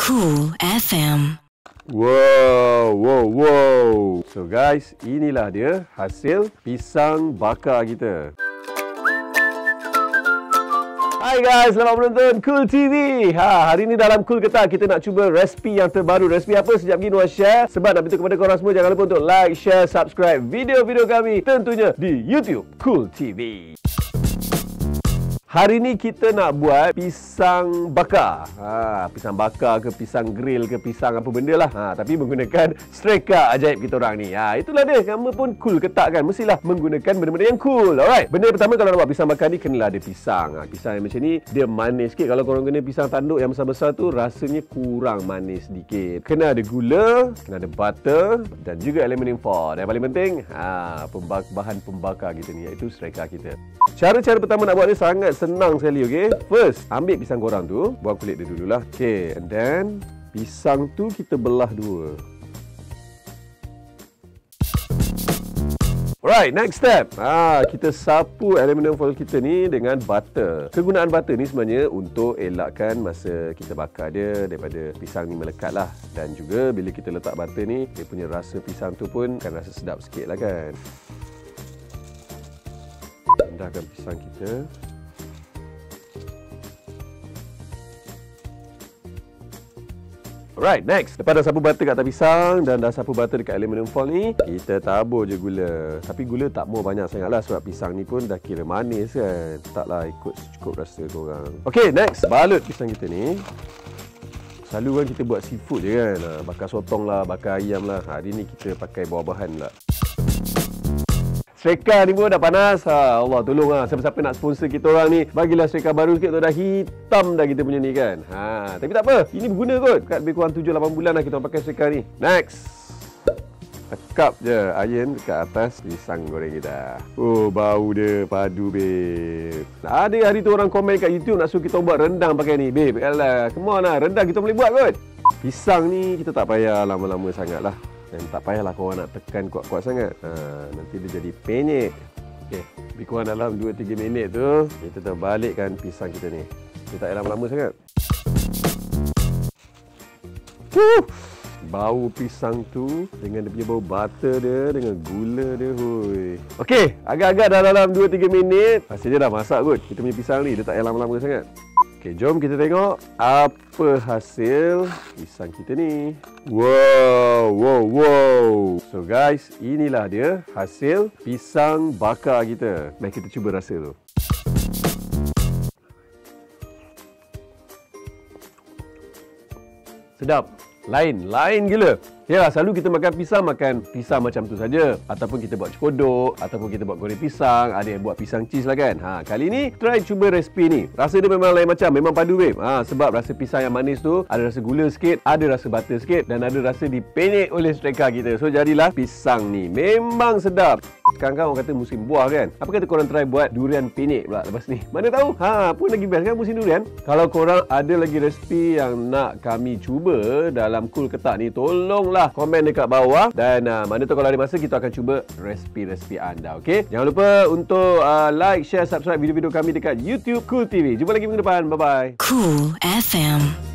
Cool FM. Wow, wow, wow. So guys, inilah dia hasil pisang bakar kita. Hai guys, selamat menonton Cool TV. Ha, hari ini dalam Cool Ketak kita nak cuba resipi yang terbaru. Resipi apa? Sekejap lagi Noah share. Sebab nak beritahu kepada korang semua jangan lupa untuk like, share, subscribe video-video kami tentunya di YouTube Cool TV. Hari ni kita nak buat pisang bakar. Ha, pisang bakar ke pisang grill ke pisang apa benda lah. Ha, tapi menggunakan streka ajaib kita orang ni. Ha, itulah dia. Nama pun cool ketak kan. Mestilah menggunakan benda-benda yang cool. Alright. Benda pertama kalau nak buat pisang bakar ni kenalah ada pisang. Ha, pisang yang macam ni dia manis sikit. Kalau korang guna pisang tanduk yang besar-besar tu rasanya kurang manis sedikit. Kena ada gula, kena ada butter dan juga aluminium foil. Dan yang paling penting, ha, pembak- bahan pembakar kita ni iaitu streka kita. Cara-cara pertama nak buat ni sangat senang sekali, okey? First, ambil pisang korang tu, buang kulit dia dululah. Okey, and then pisang tu kita belah dua. Alright, next step. Ha, kita sapu aluminium foil kita ni dengan butter. Kegunaan butter ni sebenarnya untuk elakkan masa kita bakar dia daripada pisang ni melekat lah. Dan juga bila kita letak butter ni, dia punya rasa pisang tu pun akan rasa sedap sikit lah kan. Rendahkan pisang kita. Alright, next. Lepas dah sapu butter kat atas pisang dan dah sapu butter dekat aluminium foil ni, kita tabur je gula. Tapi gula tak mau banyak sangat lah sebab pisang ni pun dah kira manis kan. Taklah ikut cukup rasa korang. Okay, next. Balut pisang kita ni. Selalu kan kita buat seafood je kan. Ha, bakar sotong lah, bakar ayam lah. Hari ni kita pakai buah-bahan pula. Streka ni pun dah panas. Ha, Allah tolong lah. Siapa-siapa nak sponsor kita orang ni. Bagilah streka baru sikit. Dah hitam dah kita punya ni kan. Ha, tapi tak apa. Ini berguna kot. Kat lebih kurang 7-8 bulan lah kita orang pakai streka ni. Next. Tekap je iron dekat atas pisang goreng kita. Oh, bau dia padu, babe. Ada hari tu orang komen kat YouTube nak suruh kita buat rendang pakai ni, babe. Alah, come on lah. Rendang kita boleh buat kot. Pisang ni kita tak payah lama-lama sangat lah. Dan tak payahlah korang nak tekan kuat-kuat sangat. Ha, nanti dia jadi penyek. Okey, lebih kurang dalam 2-3 minit tu, kita terbalikkan pisang kita ni. Dia tak payah lama-lama sangat. Huh! Bau pisang tu dengan dia punya bau butter dia dengan gula dia hui. Okey, agak-agak dah dalam 2-3 minit. Hasilnya dah masak kot. Kita punya pisang ni dia tak payah lama-lama sangat. Okey, jom kita tengok apa hasil pisang kita ni. Wow, wow, wow. So guys, inilah dia hasil pisang bakar kita. Mari kita cuba rasa tu. Sedap. Lain, lain gila. Ya, selalu kita makan pisang, makan pisang macam tu saja. Ataupun kita buat cekodok, ataupun kita buat goreng pisang, ada yang buat pisang cheese lah kan. Ha, kali ni try cuba resipi ni. Rasa dia memang lain macam, memang padu babe. Ha, sebab rasa pisang yang manis tu ada rasa gula sikit, ada rasa butter sikit dan ada rasa dipenyek oleh streka kita. So jadilah pisang ni. Memang sedap. Sekarang kan orang kata musim buah kan. Apa kata korang try buat durian penyek pula lepas ni? Mana tahu? Ha, pun lagi best kan musim durian. Kalau korang ada lagi resipi yang nak kami cuba dalam Cool Ketak ni, tolonglah komen dekat bawah dan uh, mana tahu kalau ada masa kita akan cuba resipi-resipi anda, okey? Jangan lupa untuk uh, like, share, subscribe video-video kami dekat YouTube Cool TV. Jumpa lagi minggu depan. Bye-bye. Cool FM.